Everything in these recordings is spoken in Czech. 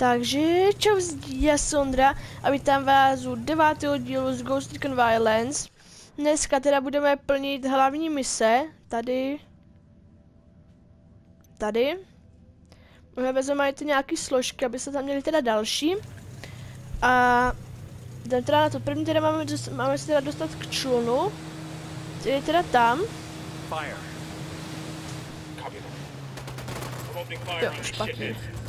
Takže čau, já Sondra a vítám vás u devátého dílu z Ghost Recon Violence. Dneska teda budeme plnit hlavní mise, tady, tady. Můžeme vezmeme ty nějaký složky, aby se tam měli teda další. A jdem teda na to první, teda máme, máme se teda dostat k člunu, je teda tam. Jo, špatný.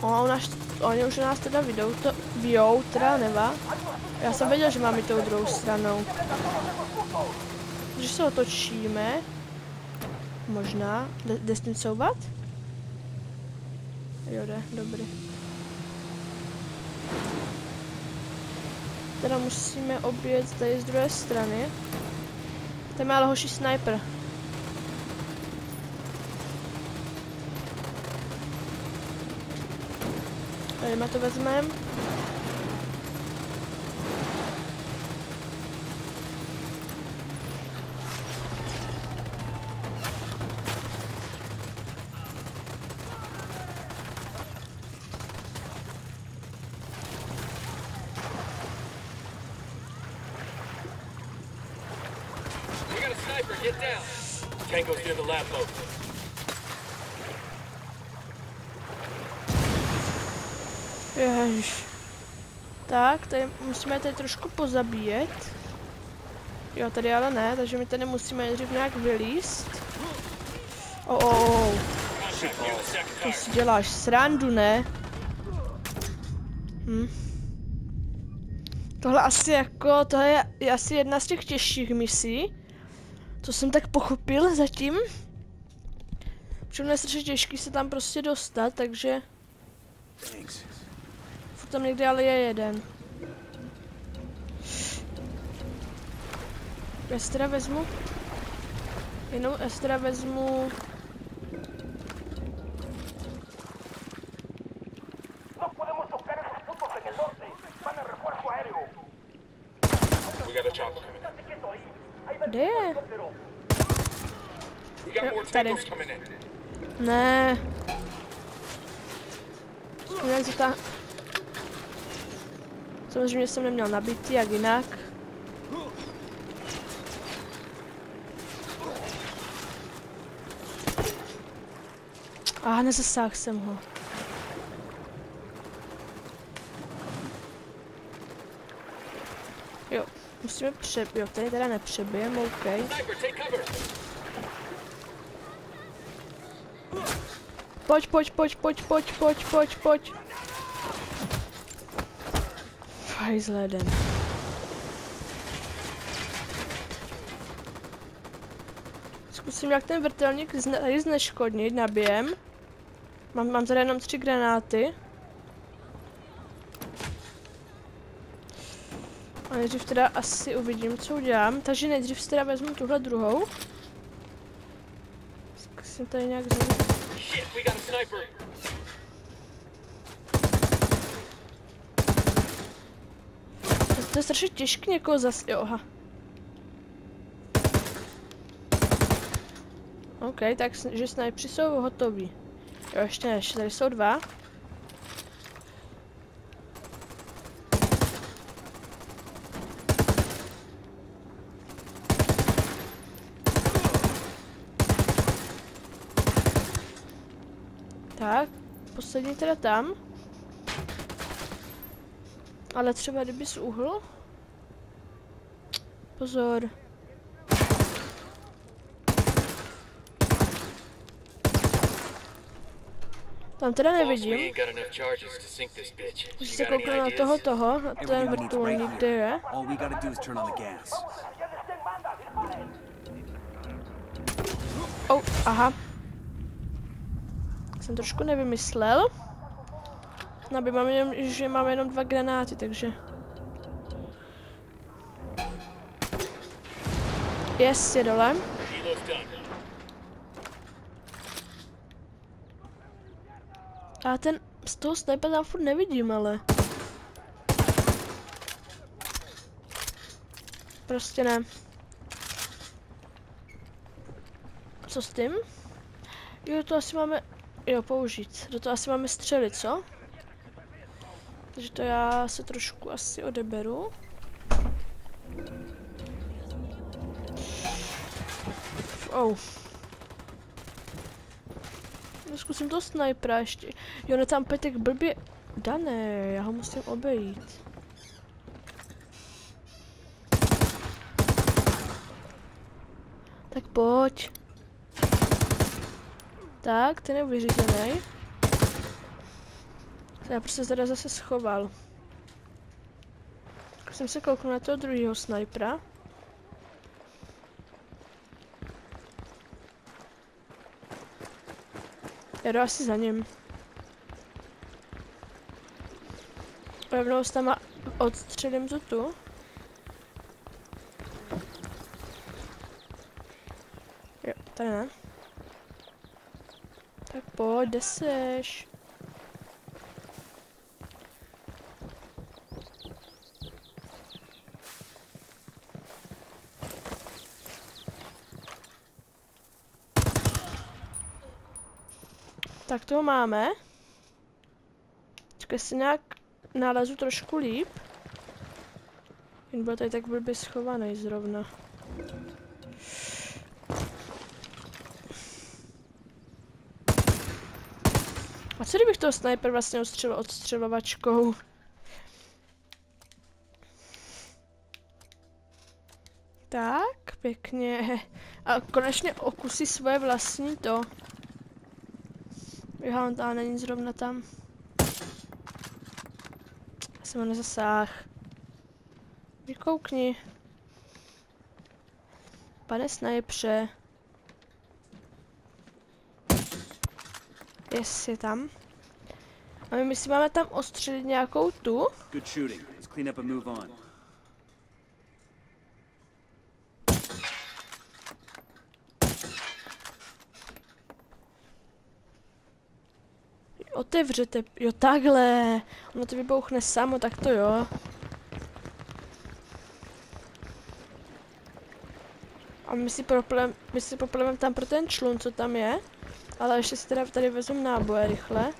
O, nás, oni už nás teda vidou, to bijou, teda neva. Já jsem věděl, že mám i tou druhou stranou. Když se otočíme, možná, jde, s tím couvat? Jo, jde, dobrý. Teda musíme obět tady z druhé strany. Tam má ale hoší sniper. Tady to vezmeme. Get down. Tango's near the lab boat. Jež. Tak, tady musíme tady trošku pozabíjet. Jo, tady ale ne, takže my tady musíme nejdřív nějak vylíst. Oh, oh, oh. To si děláš srandu, ne? Hm. Tohle asi jako, tohle je, je asi jedna z těch těžších misí. To jsem tak pochopil zatím. Protože je strašně těžký se tam prostě dostat, takže... Thanks tam někde ale je jeden. Estra vezmu. Jenom Estra vezmu. Kde je? Tady. Ne. Jak se ta... Samozřejmě jsem neměl nabitý, jak jinak. A ah, nezasáhl jsem ho. Jo, musíme pře... Jo, tady teda nepřebijem, OK. Pojď, pojď, pojď, pojď, pojď, pojď, pojď, pojď. Hajzle jeden. Zkusím jak ten vrtelník zne zneškodnit, nabijem. Mám, mám tady jenom tři granáty. A nejdřív teda asi uvidím, co udělám. Takže nejdřív si teda vezmu tuhle druhou. Zkusím tady nějak zase. To je strašně těžké někoho zas... Jo, aha. OK, tak že snajpři jsou hotoví. Jo, ještě ne, ještě tady jsou dva. Tak, poslední teda tam. Ale třeba z uhl? Pozor. Tam teda nevidím. Když se kouknu na toho toho, na ten vrtulník, kde je. Oh, aha. Jsem trošku nevymyslel. No, by máme jenom, že máme jenom dva granáty, takže... Yes, je dole. A ten, z toho snipera furt nevidím, ale... Prostě ne. Co s tím? Jo, to asi máme... Jo, použít. Do toho asi máme střely, co? Takže to já se trošku asi odeberu. Oh. No, zkusím to snajpera ještě. Jo, ne tam Petek blbě dané, já ho musím obejít. Tak pojď. Tak, ten je vyřízený. Já prostě teda zase schoval. Jsem se kouknul na toho druhého snajpera. Jdu asi za ním. Rovnou s tam odstřelím tu. Jo, tady ne. Tak pojď, kde seš? Toho máme. Čekaj, si nějak nalezu trošku líp. Jen byl tady tak blbě schovaný zrovna. A co kdybych toho sniper vlastně odstřelil odstřelovačkou? Tak, pěkně. A konečně okusí svoje vlastní to. Jo, on tam není zrovna tam. Já jsem ho nezasáh. Vykoukni. Pane snajpře. Jestli je tam. A my si máme tam ostřelit nějakou tu. Good shooting. Let's clean up and move on. Otevřete, jo takhle. Ono to vybouchne samo, tak to jo. A my si, problém, my si poplemem tam pro ten člun, co tam je. Ale ještě si teda tady vezmu náboje rychle.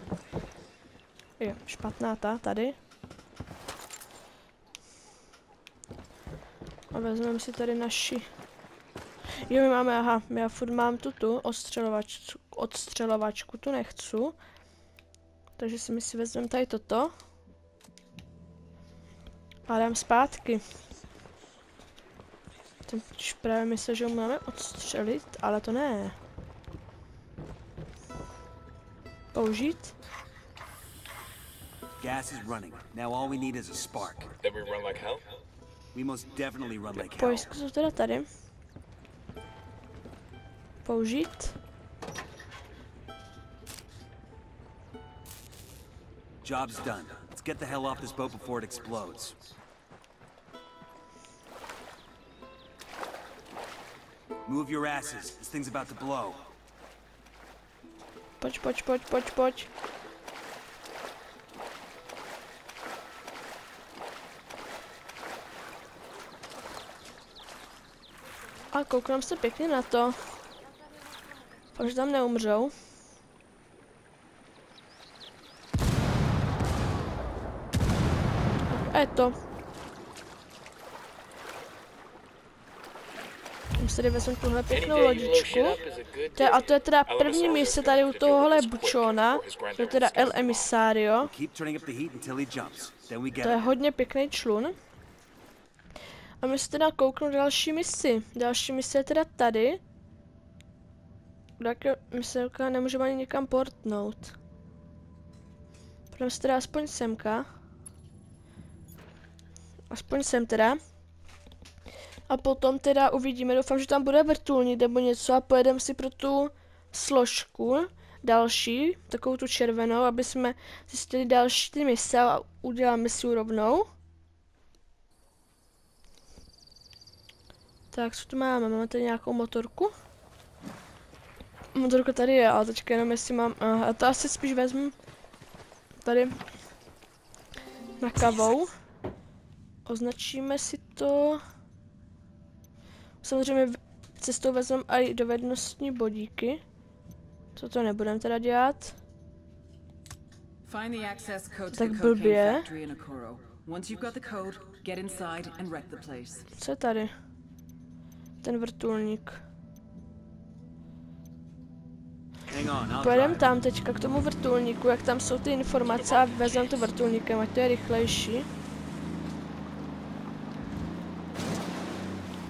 Jo, špatná ta, tady. A vezmeme si tady naši. Jo, my máme, aha, já furt mám tu tu odstřelovač, odstřelovačku, tu nechci. Takže si my si vezmeme tady toto. A dám zpátky. Jsem právě myslel, že ho máme odstřelit, ale to ne. Použít. Gas is running. Now all we need is a spark. Then we run like hell? We most definitely run like hell. Pojistky jsou teda tady. Použít. Job's done. Let's get the hell off this boat before it explodes. Move your asses. This thing's about to blow. Pojď, pojď, pojď, pojď, pojď. A koukám se pěkně na to. Až tam neumřou. Je to. Tam si tady vezmu tuhle pěknou lodičku. To je, a to je teda první místo tady u tohohle bučona. To je teda El. Emisario. To je hodně pěkný člun. A my se teda kouknu další misi. Další mise je teda tady. Tak my se jako nemůžeme ani někam portnout. Půjdeme se teda aspoň semka. Aspoň sem teda. A potom teda uvidíme, doufám, že tam bude vrtulník nebo něco a pojedeme si pro tu složku další, takovou tu červenou, aby jsme zjistili další ty mise a uděláme si ji rovnou. Tak, co tu máme? Máme tady nějakou motorku? Motorka tady je, ale teďka jenom jestli mám... Aha, a to asi spíš vezmu tady na kavou. Označíme si to. Samozřejmě cestou vezmeme i dovednostní bodíky. Co to nebudeme teda dělat. Find the access code to Tak blbě. factory in Okoro. Once you've got the code, get inside and wreck the place. Co je tady? Ten vrtulník. Hang on, I'll Pojedem drive. tam teďka k tomu vrtulníku, jak tam jsou ty informace a vezmem to vrtulníkem, ať to je rychlejší.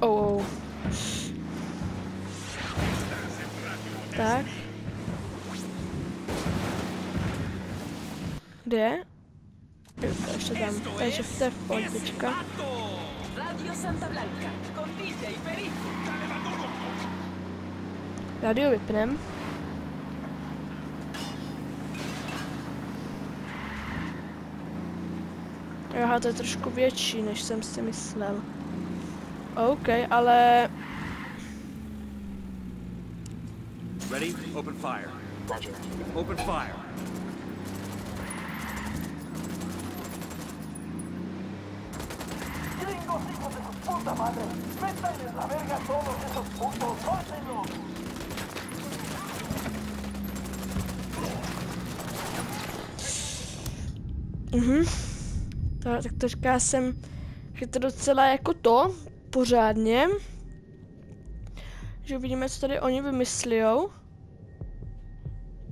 Oh. Tak. Kde je? Jo, to ještě tam. Takže con DJ Perico. Radio vypnem. Aha, to je trošku větší, než jsem si myslel. OK, ale Ready? Open fire. Roger. Open fire. Mhm. To, tak teďka jsem chytl docela jako to, pořádně. Že uvidíme, co tady oni vymyslijou.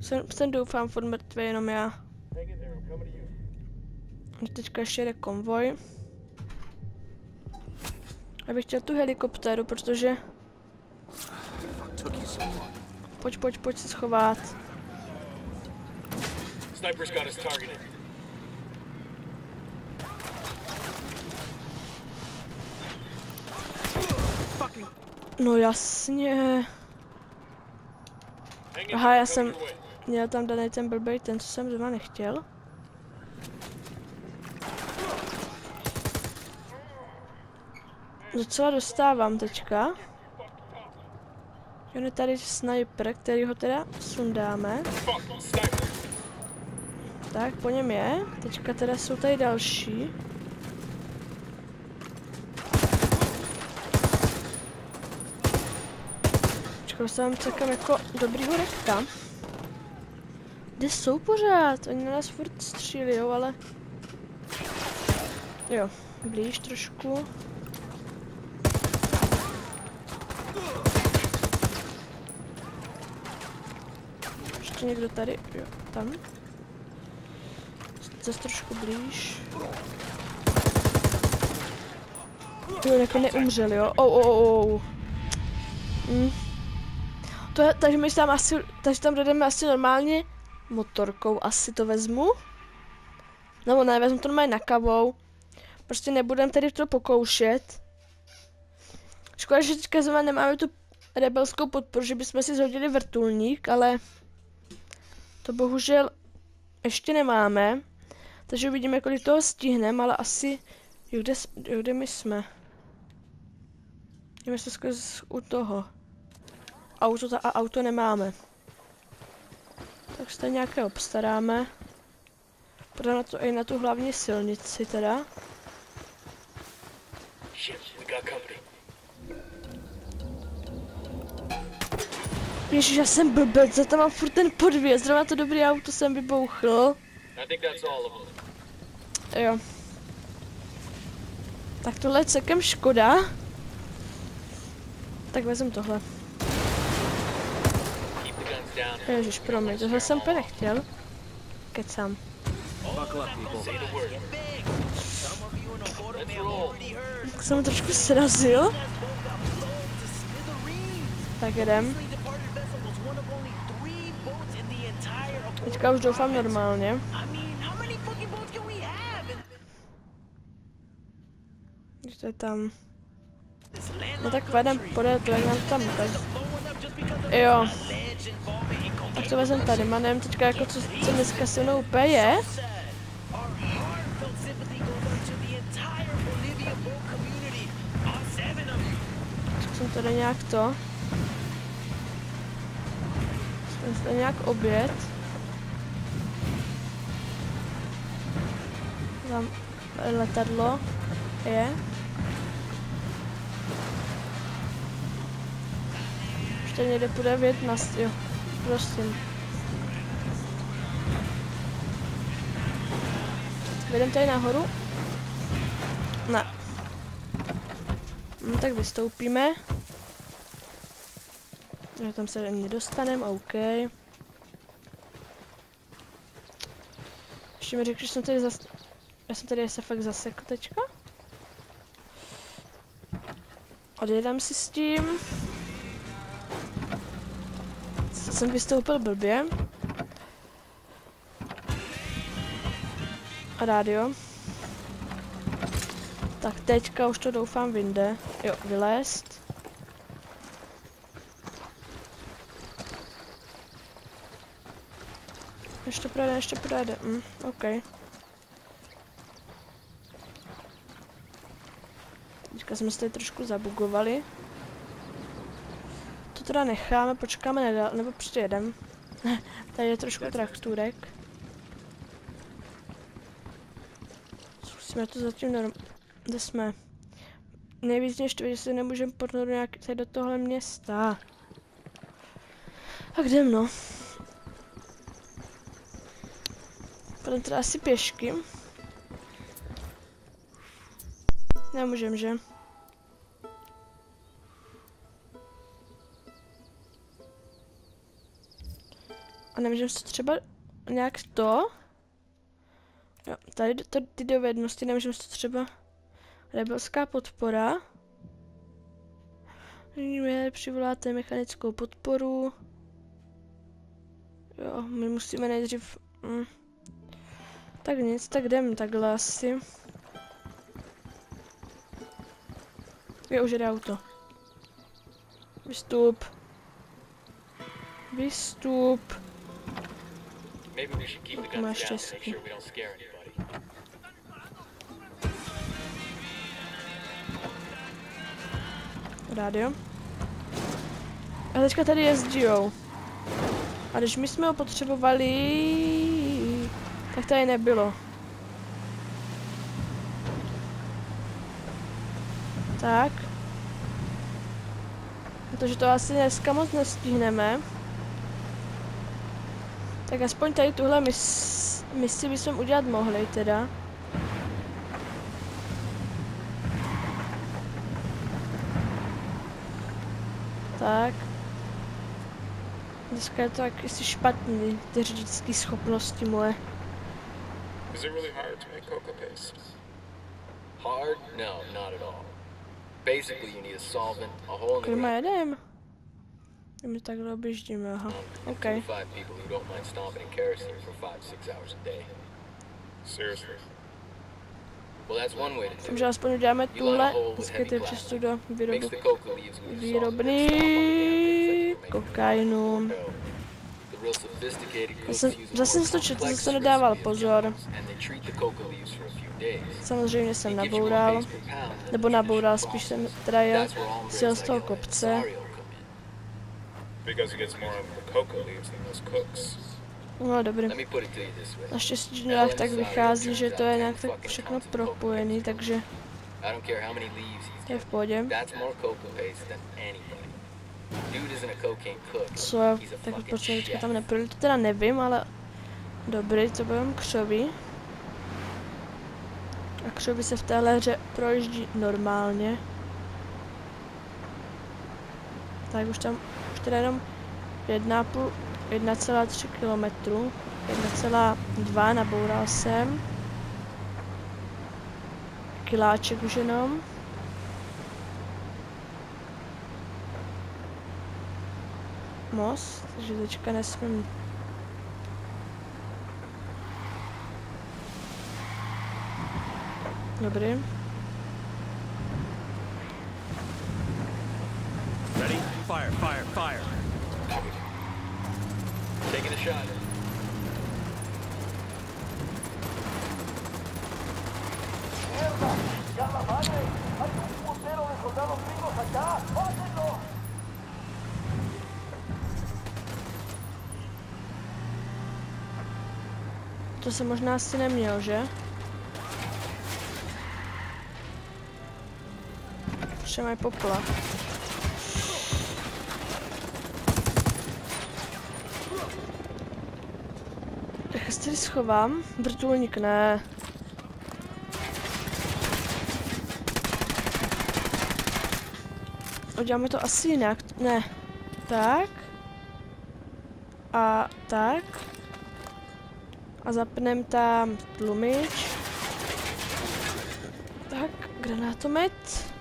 Jsem, jsem doufám furt mrtvý, jenom já. Teďka ještě jede konvoj. Já bych chtěl tu helikoptéru, protože... Pojď, pojď, pojď se schovat. Sniper's got us targeted. No jasně. Aha, já jsem měl tam daný ten blbej, ten, co jsem doma nechtěl. Docela dostávám teďka. On je tady sniper, který ho teda sundáme. Tak, po něm je. Teďka teda jsou tady další. Čekal jsem celkem jako dobrýho rekta. Kde jsou pořád? Oni na nás furt střílí, ale... Jo, blíž trošku. Ještě někdo tady? Jo, tam. Zase trošku blíž. Jo, jako neumřel, jo? Oh, oh, oh, oh. To takže my tam asi, takže tam jdeme asi normálně motorkou, asi to vezmu. Nebo ne, vezmu to normálně na kavou. Prostě nebudem tady to pokoušet. Škoda, že teďka zrovna nemáme tu rebelskou podporu, že bychom si zhodili vrtulník, ale to bohužel ještě nemáme. Takže uvidíme, kolik toho stihneme, ale asi... Jo, kde, jo, kde my jsme? Jdeme se skrz u toho. Auto a auto nemáme. Tak se nějaké obstaráme. Na, to, i na tu hlavní silnici teda. Ježiš, já jsem blbec, za to mám furt ten podvěz, zrovna to dobrý auto jsem vybouchl. Jo. Tak tohle je celkem škoda. Tak vezmu tohle. Keep the guns down. Ježiš, promiň, tohle jsem úplně nechtěl. Kecám. Tak jsem trošku srazil. Tak jedem. Teďka už doufám normálně. Když to je tam. No tak vedem nám tam tak. Jo. To vezem tady, má nevím teďka jako co, co dneska se mnou úplně je. Jsem tady nějak to. Jsem tady nějak oběd. Tam letadlo je. Ještě někde půjde vět na jo, prosím. Vedem tady nahoru. Ne. No tak vystoupíme. No, tam se nedostaneme, OK. Ještě mi řekl, že jsem tady zas... Já jsem tady se fakt zasekl teďka. Odjedám si s tím. Jsem vystoupil blbě. A rádio. Tak teďka už to doufám vyjde. Jo, vylézt. Ještě projde, ještě projde. Hm, OK. Teďka jsme se tady trošku zabugovali. To teda necháme, počkáme nedal, nebo přijedem. tady je trošku trakturek. Zkusíme to zatím norm... Kde jsme? Nejvíc mě štve, že se nemůžeme pornout nějak tady do tohle města. A kde no? Půjdeme teda asi pěšky. Nemůžem, že? A nemůžeme se třeba nějak to? Jo, tady to, ty dovednosti, nemůžeme se třeba rebelská podpora. Přivoláte mechanickou podporu. Jo, my musíme nejdřív... Mm. Tak nic, tak jdem takhle asi. Je už jde auto. Vystup. Vystup. Maybe we should keep the guns Máš down to make štěstí. sure we don't scare anybody. Rádio. A teďka tady jezdijou. A když my jsme ho potřebovali, tak tady nebylo. Tak. Protože to asi dneska moc nestihneme. Tak aspoň tady tuhle mis misi bychom udělat mohli teda. Tak. Dneska je to tak jestli špatný, ty řidičské schopnosti moje. Is it really hard to make coca paste? Hard? No, not at all. Basically, you need a solvent, a ground, jedem? My takhle objíždíme, aha. OK. Takže aspoň uděláme tuhle, zkejte přesto do výrobu, výrobny. Kokainu. Zase jsem to četl, zase nedával pozor. Samozřejmě jsem naboural, nebo naboural, spíš jsem teda jel, sjel z toho kopce. Because it gets more of the coca leaves than those cooks. No dobrý. To. Naštěstí že nějak tak vychází, že to je nějak tak všechno propojený, takže je v pohodě. That's more coca paste than anybody. Dude isn't a cocaine cook. Co je, tak proč teďka tam neprojeli, to teda nevím, ale dobrý, to budeme křoví. A křoví se v téhle hře projíždí normálně. Tak už tam, teda jenom 1,5, 1,3 kilometru, 1,2 naboural jsem. Kiláček už jenom. most, takže teďka nesmím. Dobrý. Ready? Fire, fire, To jsem možná asi neměl, že? Ještě mají popla. se tady schovám. Vrtulník ne. Uděláme to asi jinak. Ne. Tak. A tak. A zapnem tam tlumič. Tak, granátomet.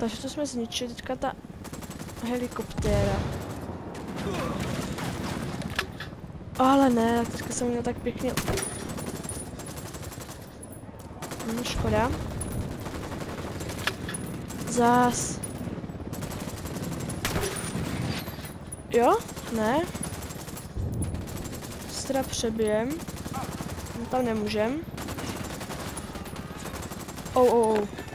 Takže to jsme zničili, teďka ta helikoptéra. Ale ne, teďka jsem měl tak pěkně... Hm, škoda. Zás. Jo? Ne? Se teda přebijem. No, tam nemůžem. Oh, oh, oh.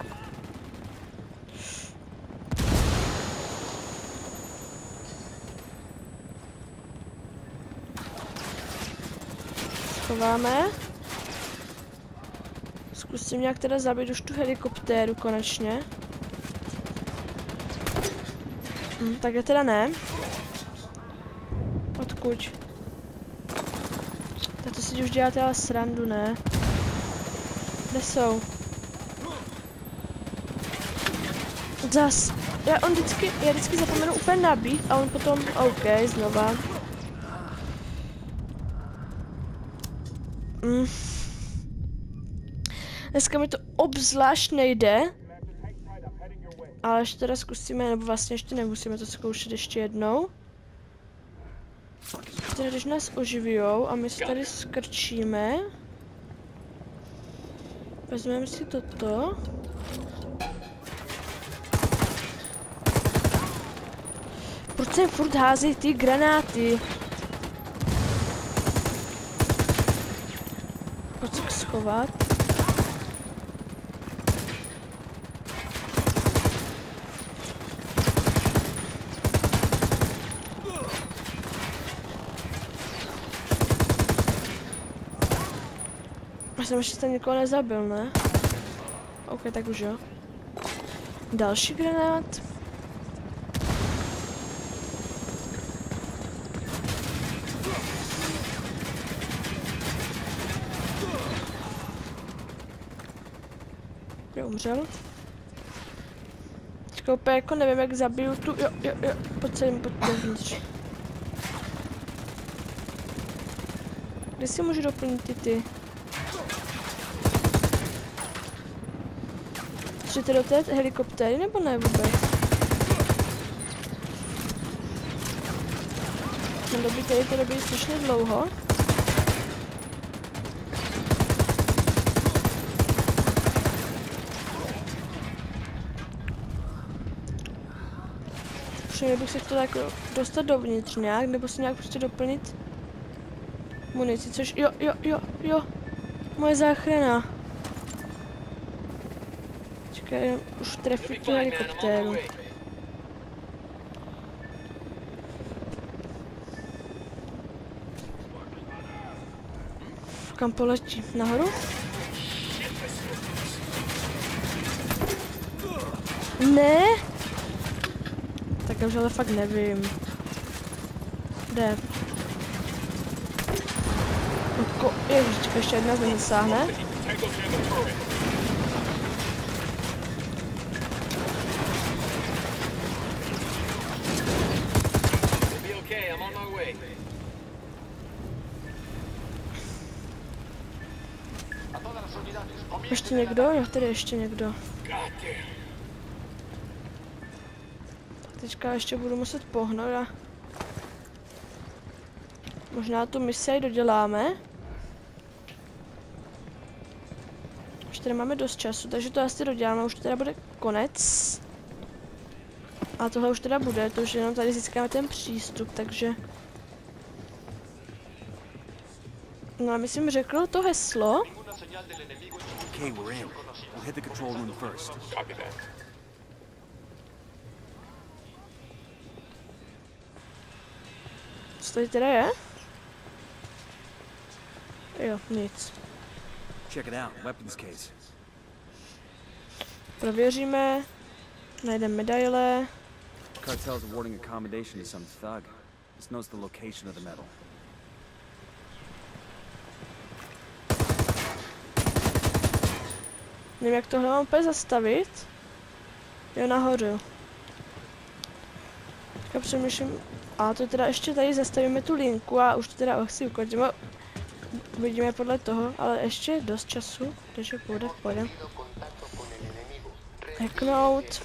Schováme. Zkusím nějak teda zabít už tu helikoptéru konečně. Hm, tak je teda ne. Odkud? Tak to si už děláte ale srandu, ne? Kde jsou? Zas. Já on vždycky, já vždycky zapomenu úplně nabít a on potom, OK, znova. Mm. Dneska mi to obzvlášť nejde. Ale ještě teda zkusíme, nebo vlastně ještě nemusíme to zkoušet ještě jednou. Teda když nás oživijou a my se tady skrčíme. Vezmeme si toto. Proč sem furt hází ty granáty? Pojď se schovat. Já jsem ještě tam nikoho nezabil, ne? OK, tak už jo. Další granát. Umřel. Teďka úplně jako nevím, jak zabiju tu, jo, jo, jo, pojď sem, pojď dovnitř. Kde si můžu doplnit ty ty? Chcete do té helikoptéry nebo ne vůbec? Ten doby tady to dobí strašně dlouho. Přijde bych se chtěl jako dostat dovnitř nějak, nebo si nějak prostě doplnit munici, což jo, jo, jo, jo, moje záchrana. Čekaj, už trefit tu helikoptéru. Kam poletí? Nahoru? Ne? Tak já už ale fakt nevím. Kde? Ko Ježička, ještě jedna z nich zasáhne. Ještě někdo? Jo, tady ještě někdo. Teďka ještě budu muset pohnout a... Možná tu misi doděláme. Už tady máme dost času, takže to asi doděláme, už to teda bude konec. A tohle už teda bude, to už jenom tady získáme ten přístup, takže... No a myslím řekl to heslo. Okay, we're in. We'll hit the control room first. Copy that. Co tady teda je? Jo, nic. Check it out. Weapons case. Prověříme. Najdeme medaile. Cartel's awarding accommodation to some thug. This knows the location of the metal. Nevím, jak tohle mám úplně zastavit. Jo, nahoru. Teďka přemýšlím, a to teda ještě tady zastavíme tu linku a už to teda asi ukončíme. Uvidíme podle toho, ale ještě dost času, takže půjde, půjde. Hacknout.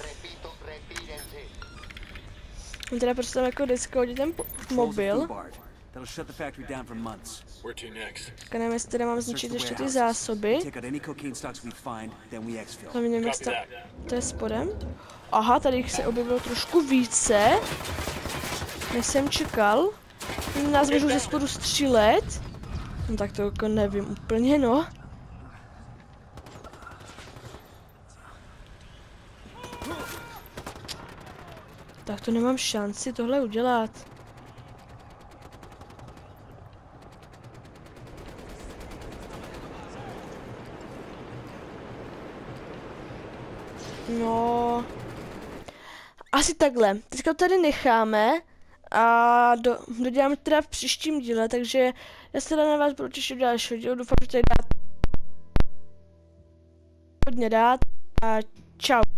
Teda prostě tam jako hodit ten mobil. Teďka nevím, jestli teda mám zničit ještě ty zásoby. Exfil. To je spodem. Aha, tady jich se objevilo trošku více, než jsem čekal. Nás můžou ze spodu střílet. No tak to jako nevím úplně, no. Tak to nemám šanci tohle udělat. No, asi takhle. Teďka tady necháme a do, doděláme teda v příštím díle, takže já se na vás budu těšit dalšího dílu. Doufám, že tady dáte hodně rád a čau.